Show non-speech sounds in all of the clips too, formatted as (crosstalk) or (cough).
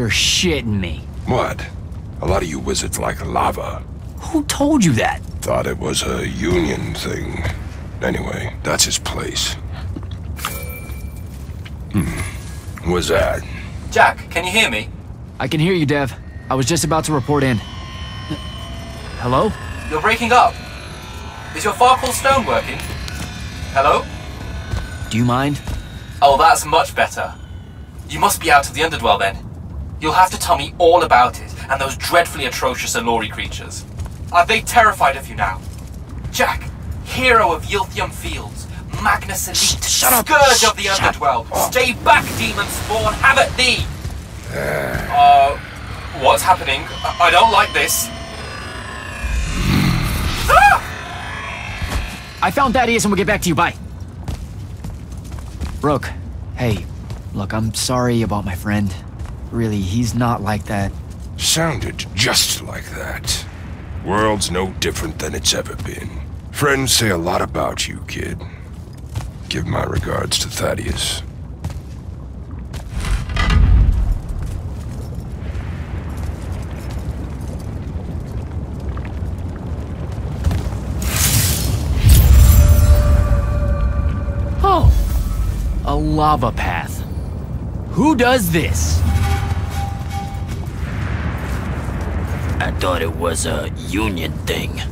You're shitting me. What? A lot of you wizards like lava. Who told you that? Thought it was a union thing. Anyway, that's his place. Hmm. Was that? Jak, can you hear me? I can hear you, Dev. I was just about to report in. Hello? You're breaking up. Is your Farkle stone working? Hello? Do you mind? Oh, that's much better. You must be out of the Underdwell then. You'll have to tell me all about it, and those dreadfully atrocious Alori creatures. Are they terrified of you now? Jak, hero of Yilthium Fields, Magnus Elite, shut up. Scourge of the Shut Underdwell, stay back, Demon Spawn, have at thee! Uh, what's happening? I, I don't like this. I found Thaddeus and we'll get back to you. Bye. Brooke, hey, look, I'm sorry about my friend. Really, he's not like that. Sounded just like that. World's no different than it's ever been. Friends say a lot about you, kid. Give my regards to Thaddeus. Oh, a lava path. Who does this? I thought it was a union thing.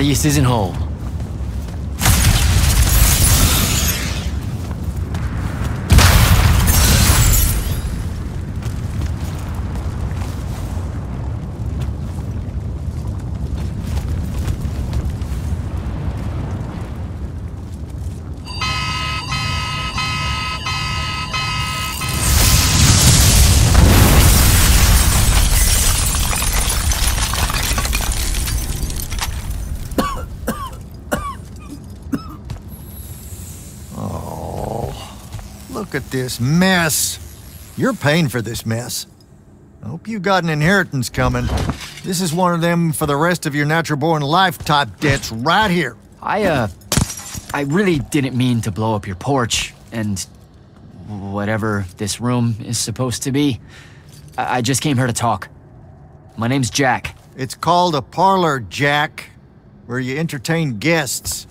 If Thaddeus isn't home. Look at this mess. You're paying for this mess. I hope you got an inheritance coming. This is one of them for the rest of your natural born life type debts right here. I, uh, I really didn't mean to blow up your porch and whatever this room is supposed to be. I, I just came here to talk. My name's Jak. It's called a parlor, Jak, where you entertain guests.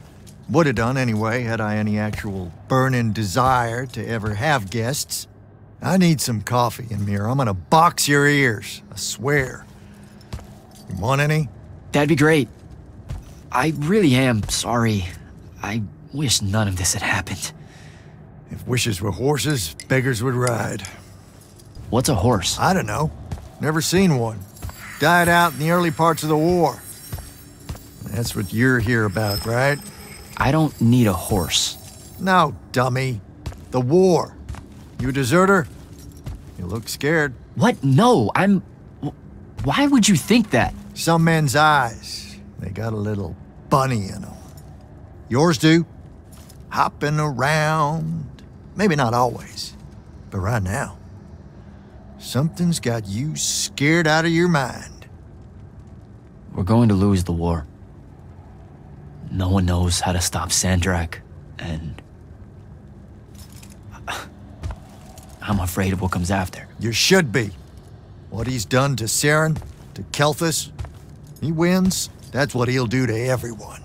Would have done anyway, had I any actual burning desire to ever have guests. I need some coffee, Ymir. I'm gonna box your ears, I swear. You want any? That'd be great. I really am sorry. I wish none of this had happened. If wishes were horses, beggars would ride. What's a horse? I don't know. Never seen one. Died out in the early parts of the war. That's what you're here about, right? I don't need a horse. No, dummy. The war. You a deserter? You look scared. What? No, I'm. Why would you think that? Some men's eyes, they got a little bunny in them. Yours do. Hopping around. Maybe not always, but right now. Something's got you scared out of your mind. We're going to lose the war. No one knows how to stop Sandrakk, and. I'm afraid of what comes after. You should be. What he's done to Saren, to Kelthus, he wins. That's what he'll do to everyone.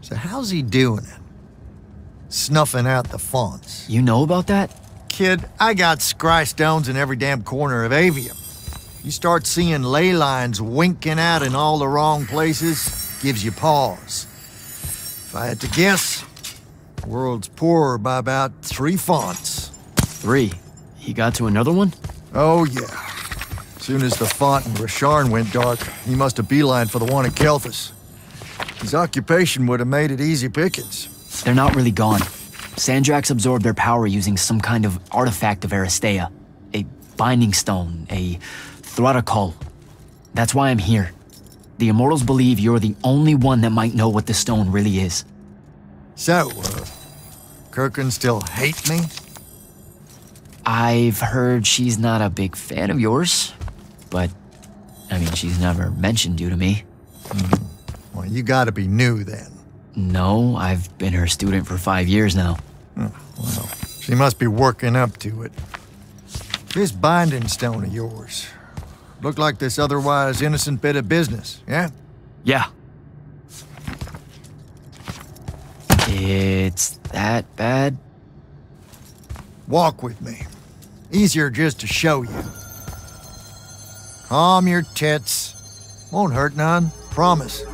So how's he doing it? Snuffing out the fonts. You know about that? Kid, I got scry stones in every damn corner of Aveum. You start seeing ley lines winking out in all the wrong places, gives you pause. If I had to guess, the world's poorer by about three fonts. Three. He got to another one? Oh, yeah. Soon as the font in Rasharn went dark, he must have beelined for the one at Kelthus. His occupation would have made it easy pickings. They're not really gone. Sandrakk absorbed their power using some kind of artifact of Aristea. A binding stone, a Thrutakul. That's why I'm here. The Immortals believe you're the only one that might know what the stone really is. So, uh, Kirkan still hate me? I've heard she's not a big fan of yours, but I mean, she's never mentioned you to me. Well, you gotta be new then. No, I've been her student for five years now. Well, she must be working up to it. This binding stone of yours. Looked like this otherwise innocent bit of business, yeah? Yeah. It's that bad? Walk with me. Easier just to show you. Calm your tits. Won't hurt none, promise.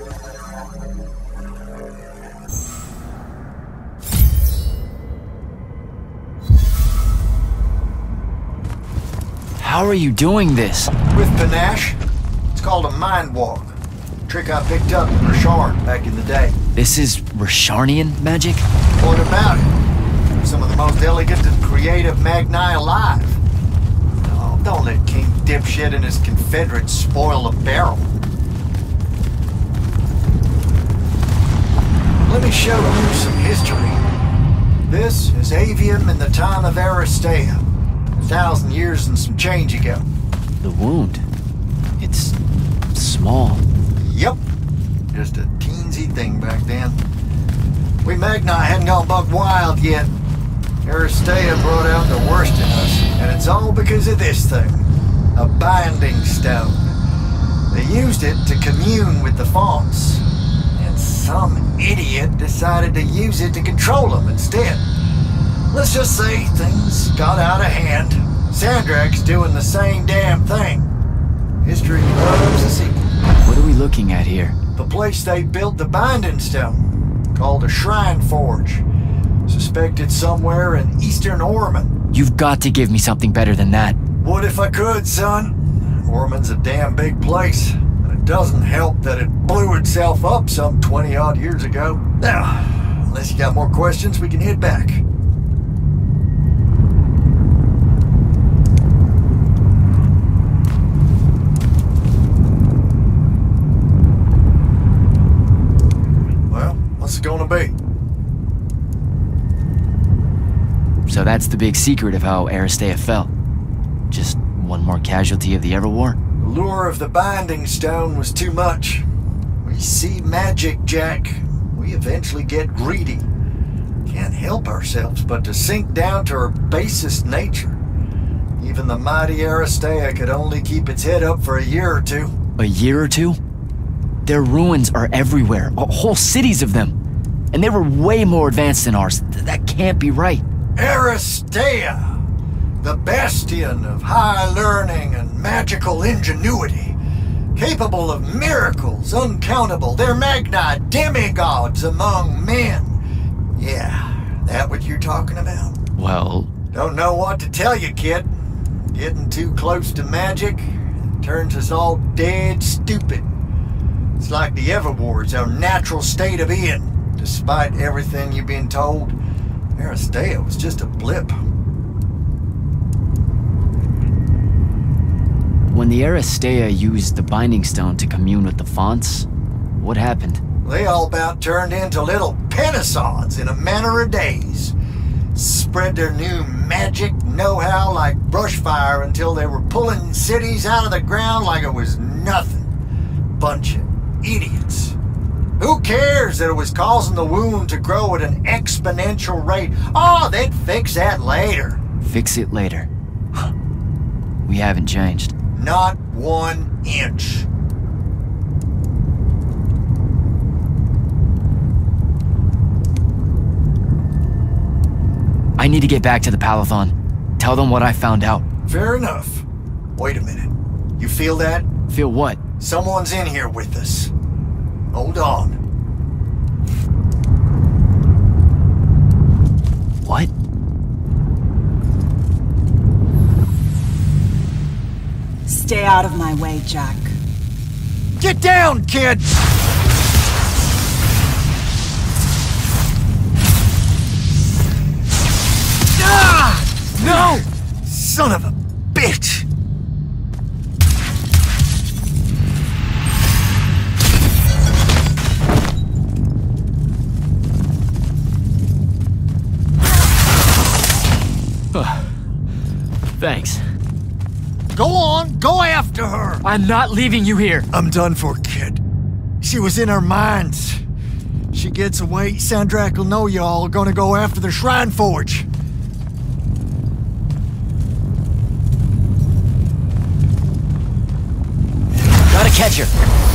How are you doing this? With panache, it's called a mind walk. Trick I picked up in Rasharn back in the day. This is Rasharnian magic? What about it? Some of the most elegant and creative Magni alive. Oh, don't let King Dipshit and his Confederates spoil the barrel. Let me show you some history. This is Aveum in the time of Aristea. Thousand years and some change ago. The wound. It's small. Yep. Just a teensy thing back then. We Magni hadn't gone buck wild yet. Aristea brought out the worst in us, and it's all because of this thing. A binding stone. They used it to commune with the fonts, and some idiot decided to use it to control them instead. Let's just say things got out of hand. Sandrakk's doing the same damn thing. History loves a sequel. What are we looking at here? The place they built the binding stone, called a shrine forge. Suspected somewhere in eastern Orman. You've got to give me something better than that. What if I could, son. Orman's a damn big place. And it doesn't help that it blew itself up some 20 odd years ago. Now, unless you got more questions, we can head back. Well, what's it gonna be? So that's the big secret of how Aristea fell. Just one more casualty of the Everwar? The lure of the binding stone was too much. We see magic, Jak. We eventually get greedy. Can't help ourselves but to sink down to our basest nature. Even the mighty Aristea could only keep its head up for a year or two. A year or two? Their ruins are everywhere, whole cities of them. And they were way more advanced than ours. Th- that can't be right. Aristea, the bastion of high learning and magical ingenuity, capable of miracles uncountable. They're magni demigods among men. Yeah, that what you're talking about? Well, Don't know what to tell you, kid. Getting too close to magic turns us all dead stupid. It's like the Everwar's, our natural state of being. Despite everything you've been told, Aristea was just a blip. when the Aristea used the Binding Stone to commune with the fonts, what happened? They all about turned into little penisods in a matter of days. Spread their new magic know-how like brushfire until they were pulling cities out of the ground like it was nothing. Bunch of idiots. Who cares that it was causing the wound to grow at an exponential rate? Oh, they'd fix that later. Fix it later. we haven't changed. Not one inch. I need to get back to the Palathon. Tell them what I found out. Fair enough. Wait a minute. You feel that? Feel what? Someone's in here with us. Hold on. What? Stay out of my way, Jak. Get down, kid! Ah! No! Son of a bitch! Thanks. Go on, go after her! I'm not leaving you here. I'm done for, kid. She was in our minds. She gets away, Sandrakk will know y'all are gonna go after the Shrine Forge. Gotta catch her.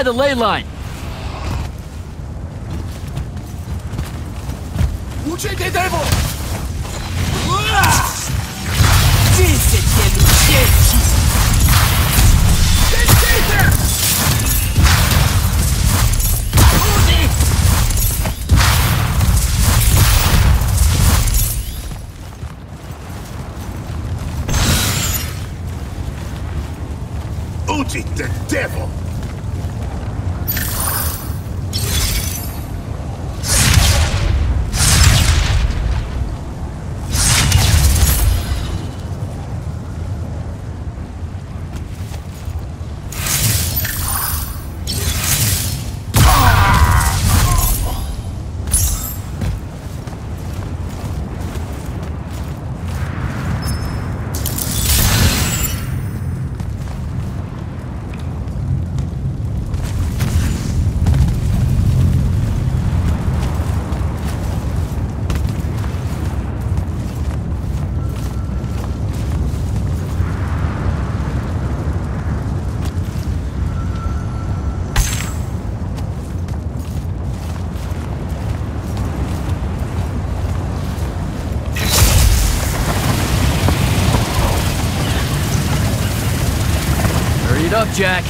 By the ley line. Uchi, the Jak.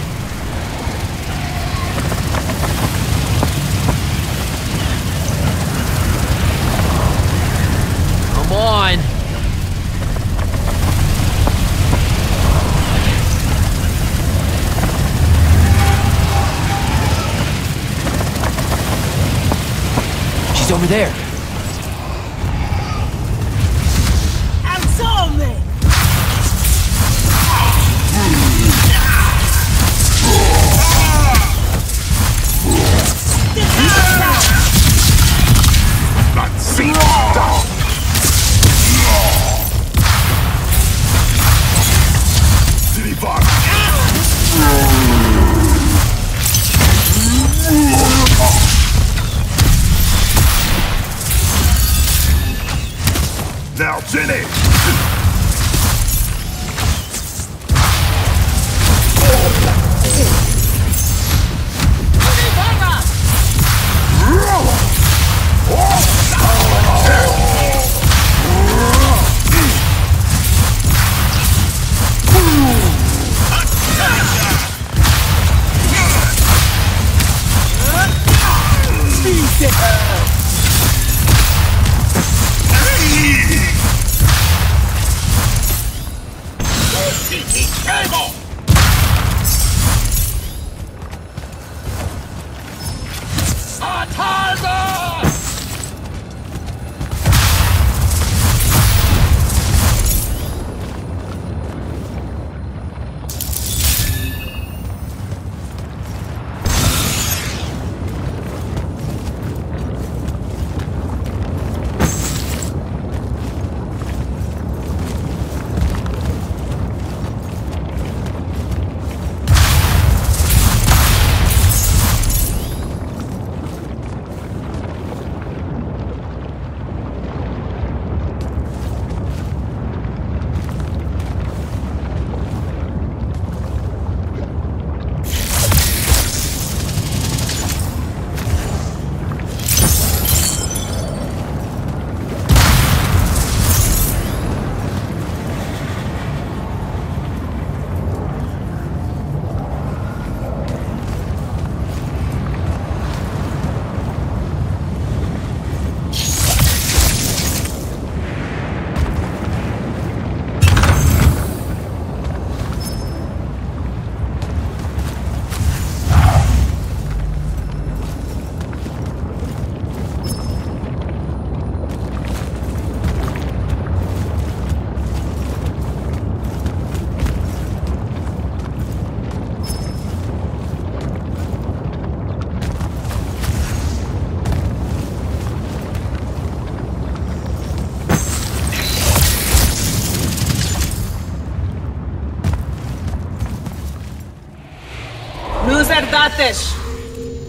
Datesh.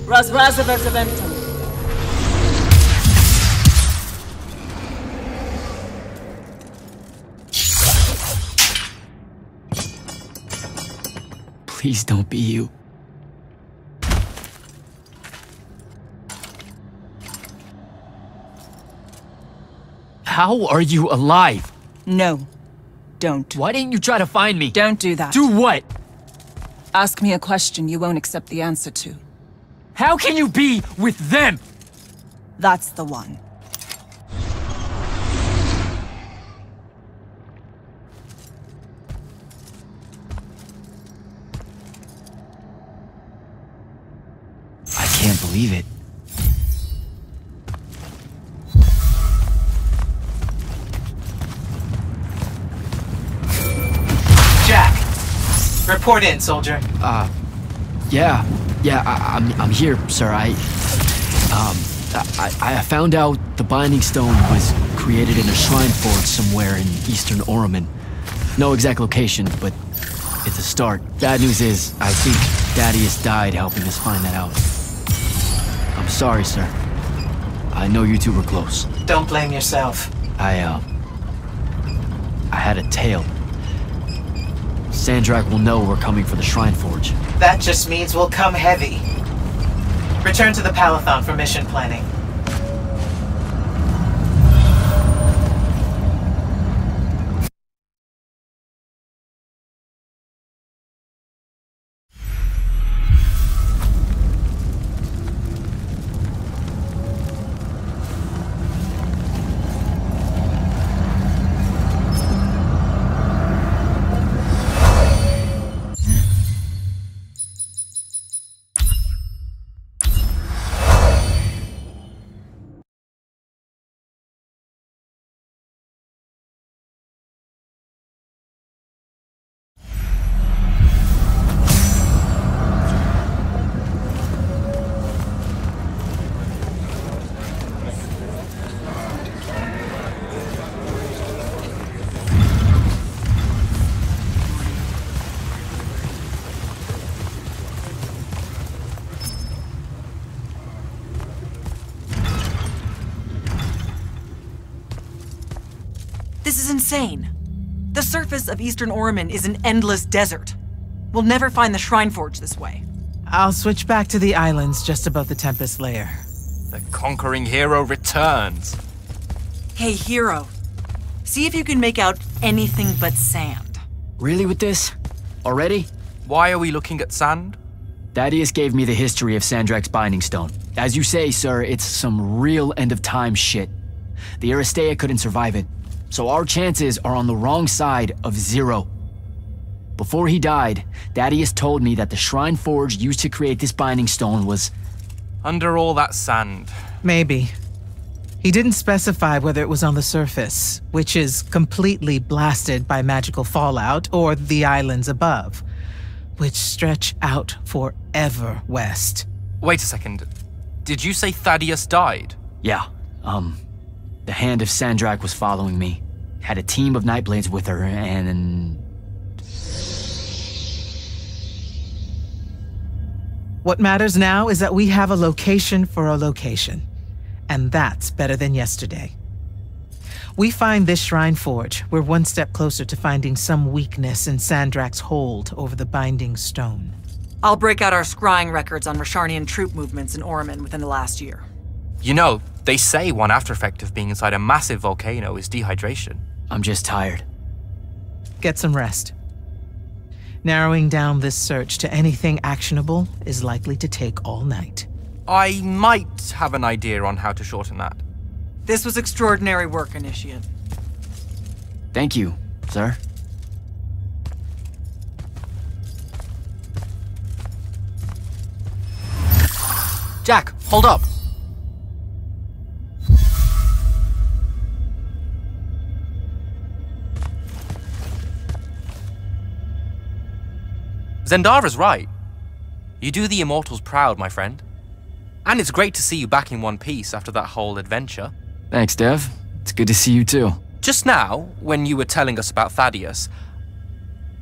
Razrazaver Zaventum. Please don't be you. How are you alive? No. Don't. Why didn't you try to find me? Don't do that. Do what? Ask me a question you won't accept the answer to. How can you be with them? That's the one. I can't believe it. Report in, soldier. Uh, yeah, yeah, I, I'm, I'm here, sir. I, um, I, I found out the Binding Stone was created in a shrine forge somewhere in eastern Oroman. No exact location, but it's a start. Bad news is, I think Thaddeus died helping us find that out. I'm sorry, sir. I know you two were close. Don't blame yourself. I, uh, I had a tail. Sandrakk will know we're coming for the Shrine Forge. That just means we'll come heavy. Return to the Palathon for mission planning. Insane. The surface of Eastern Orman is an endless desert. We'll never find the Shrine Forge this way. I'll switch back to the islands just above the Tempest layer. The conquering hero returns. Hey, hero. See if you can make out anything but sand. Really with this? Already? Why are we looking at sand? Thaddeus gave me the history of Sandrakk's Binding Stone. As you say, sir, it's some real end of time shit. The Aristea couldn't survive it, so our chances are on the wrong side of zero. Before he died, Thaddeus told me that the Shrine Forge used to create this Binding Stone was. Under all that sand. Maybe. He didn't specify whether it was on the surface, which is completely blasted by magical fallout, or the islands above, which stretch out forever west. Wait a second. Did you say Thaddeus died? Yeah, um. The hand of Sandrakk was following me. Had a team of Nightblades with her, and. What matters now is that we have a location for a location. And that's better than yesterday. We find this Shrine Forge, we're one step closer to finding some weakness in Sandrakk's hold over the Binding Stone. I'll break out our scrying records on Rasharnian troop movements in Orman within the last year. You know, they say one after effect of being inside a massive volcano is dehydration. I'm just tired. Get some rest. Narrowing down this search to anything actionable is likely to take all night. I might have an idea on how to shorten that. This was extraordinary work, Initiate. Thank you, sir. Jak, hold up. Zendara's right. You do the Immortals proud, my friend. And it's great to see you back in one piece after that whole adventure. Thanks, Dev. It's good to see you too. Just now, when you were telling us about Thaddeus,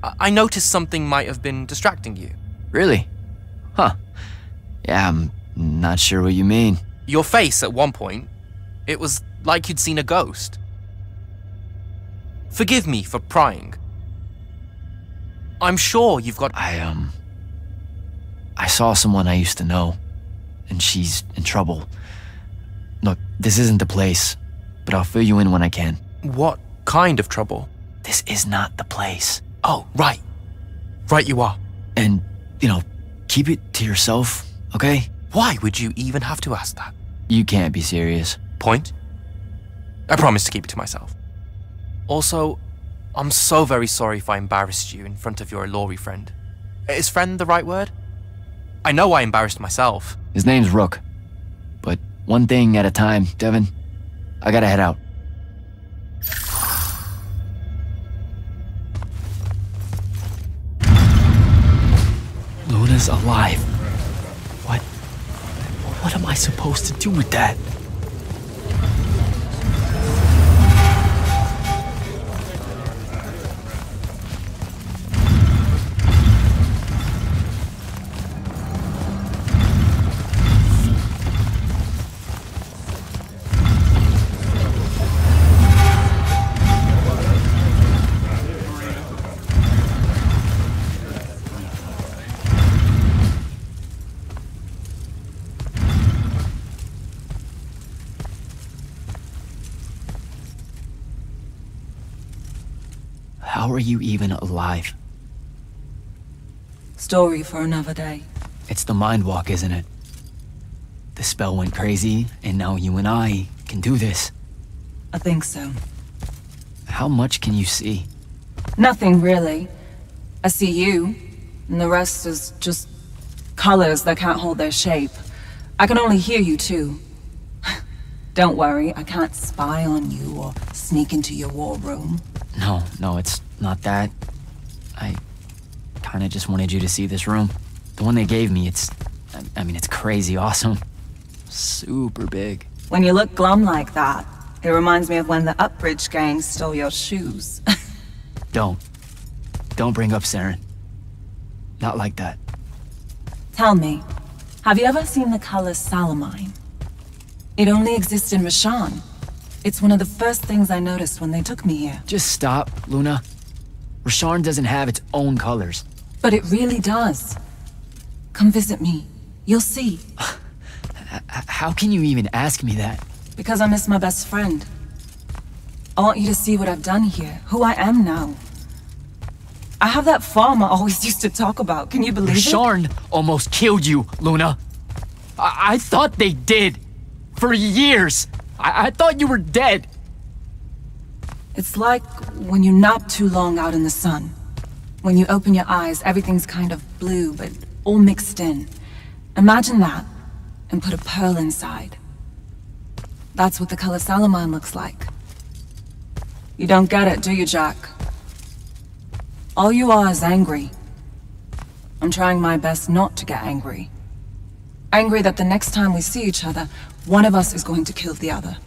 I, I noticed something might have been distracting you. Really? Huh. Yeah, I'm not sure what you mean. Your face at one point, it was like you'd seen a ghost. Forgive me for prying. I'm sure you've got. I, um. I saw someone I used to know, and she's in trouble. Look, this isn't the place, but I'll fill you in when I can. What kind of trouble? This is not the place. Oh, right. Right, you are. And, you know, keep it to yourself, okay? Why would you even have to ask that? You can't be serious. Point? I promise to keep it to myself. Also, I'm so very sorry if I embarrassed you in front of your Lori friend. Is friend the right word? I know I embarrassed myself. His name's Rook. But one thing at a time, Devyn. I gotta head out. Luna's alive. What? What am I supposed to do with that? Alive? Story for another day. It's the mind walk, isn't it? The spell went crazy, and now you and I can do this. I think so. How much can you see? Nothing really. I see you, and the rest is just colors that can't hold their shape. I can only hear you too. (sighs) Don't worry, I can't spy on you or sneak into your war room. No, no, it's not that. I kinda just wanted you to see this room. The one they gave me, it's. I- I mean, it's crazy awesome. Super big. When you look glum like that, it reminds me of when the Upbridge gang stole your shoes. (laughs) Don't. Don't bring up Seren. Not like that. Tell me, have you ever seen the color Salamine? It only exists in Rasharn. It's one of the first things I noticed when they took me here. Just stop, Luna. Rasharn doesn't have its own colors. But it really does. Come visit me. You'll see. How can you even ask me that? Because I miss my best friend. I want you to see what I've done here, who I am now. I have that farm I always (laughs) used to talk about. Can you believe Rasharn it? almost killed you, Luna. I, I thought they did. For years. I, I thought you were dead. It's like when you nap too long out in the sun. When you open your eyes, everything's kind of blue, but all mixed in. Imagine that, and put a pearl inside. That's what the color Salamine looks like. You don't get it, do you, Jak? All you are is angry. I'm trying my best not to get angry. Angry that the next time we see each other, one of us is going to kill the other.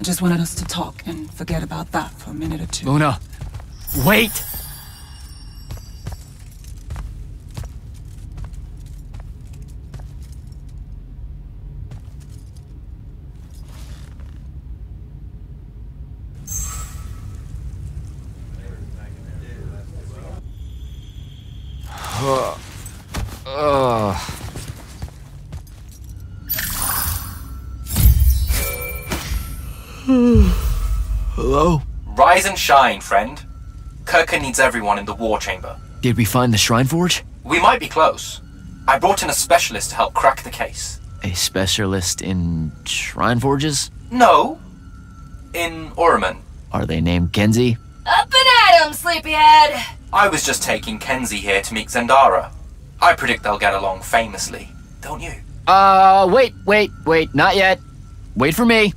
I just wanted us to talk and forget about that for a minute or two. Luna, wait! (sighs) Uh, uh. (sighs) Hello? Rise and shine, friend. Kirkan needs everyone in the war chamber. Did we find the Shrine Forge? We might be close. I brought in a specialist to help crack the case. A specialist in Shrine Forges? No. In Orman. Are they named Kenzie? Up and at 'em, sleepyhead! I was just taking Kenzie here to meet Zendara. I predict they'll get along famously, don't you? Uh, wait, wait, wait, not yet. Wait for me.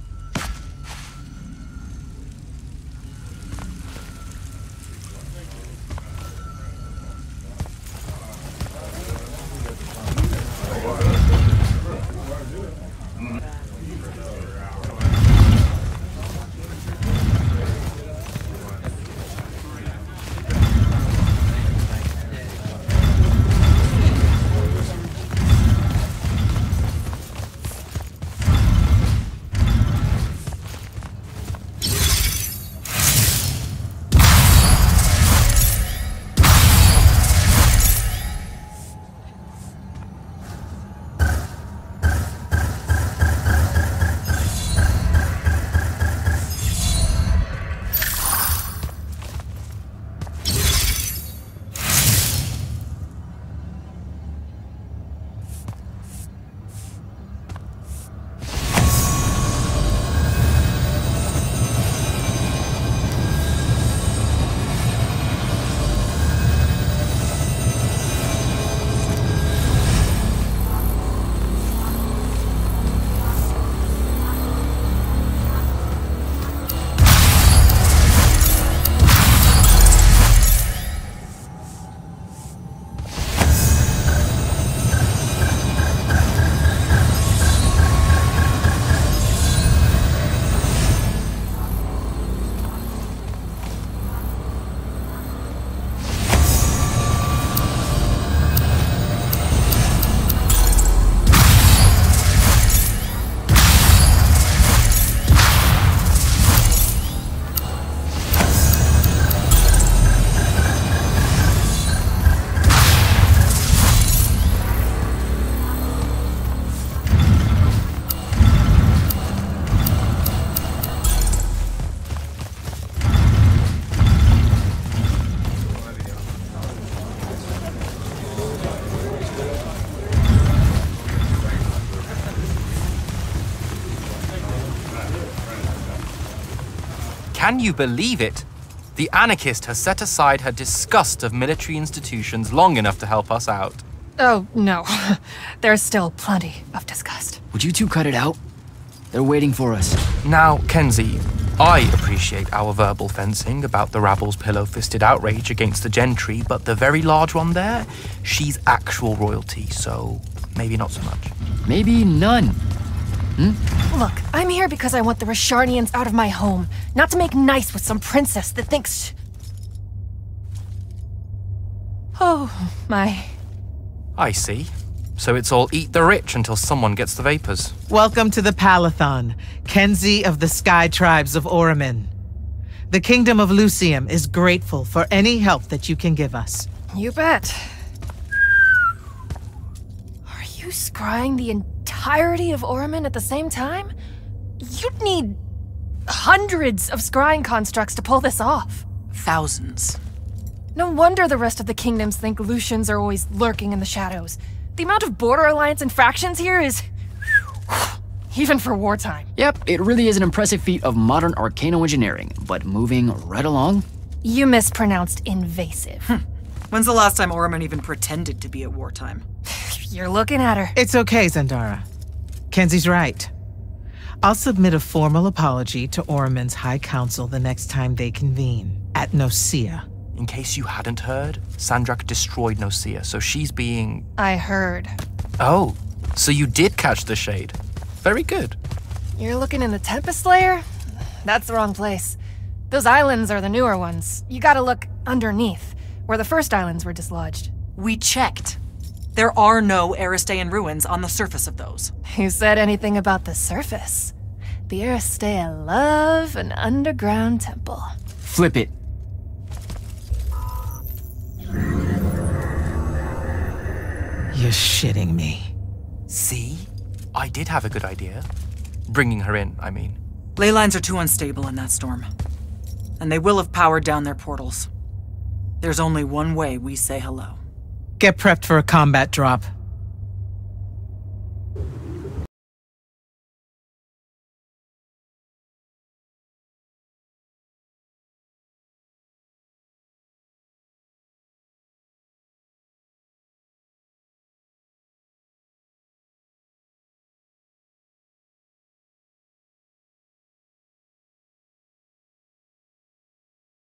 Can you believe it? The anarchist has set aside her disgust of military institutions long enough to help us out. Oh, no. (laughs) There's still plenty of disgust. Would you two cut it out? They're waiting for us. Now, Kenzie, I appreciate our verbal fencing about the rabble's pillow fisted outrage against the gentry, but the very large one there, she's actual royalty, so maybe not so much. Maybe none. Hmm? Look, I'm here because I want the Rasharnians out of my home, not to make nice with some princess that thinks. Oh, my. I see. So it's all eat the rich until someone gets the vapors. Welcome to the Palathon, Kenzie of the Sky Tribes of Oramin. The Kingdom of Lucium is grateful for any help that you can give us. You bet. Are you scrying the entirety of Oramin at the same time? You'd need hundreds of scrying constructs to pull this off. Thousands. No wonder the rest of the kingdoms think Lucians are always lurking in the shadows. The amount of border alliance and factions here is. (sighs) even for wartime. Yep, it really is an impressive feat of modern arcano engineering, but moving right along? You mispronounced invasive. Hmm. When's the last time Oramin even pretended to be at wartime? (sighs) You're looking at her. It's okay, Zendara. Kenzie's right. I'll submit a formal apology to Oramin's High Council the next time they convene, at Nosea. In case you hadn't heard, Sandrakk destroyed Nosea, so she's being. I heard. Oh, so you did catch the shade. Very good. You're looking in the Tempest Layer? That's the wrong place. Those islands are the newer ones. You gotta look underneath, where the first islands were dislodged. We checked. There are no Aristean ruins on the surface of those. Who said anything about the surface? The Aristea love an underground temple. Flip it. You're shitting me. See? I did have a good idea. Bringing her in, I mean. Ley lines are too unstable in that storm. And they will have powered down their portals. There's only one way we say hello. Get prepped for a combat drop.